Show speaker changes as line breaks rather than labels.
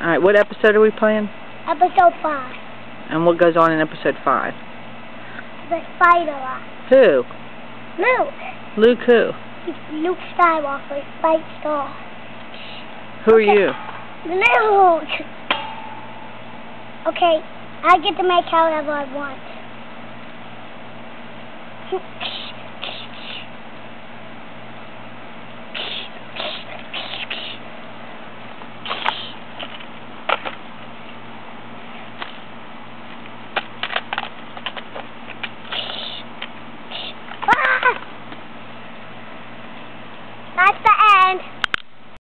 Alright, what episode are we playing?
Episode 5.
And what goes on in episode 5?
The fight a lot.
Who?
Luke.
Luke who?
Luke Skywalker. He fights Thor.
Who are you?
Luke! Okay, I get to make however I want.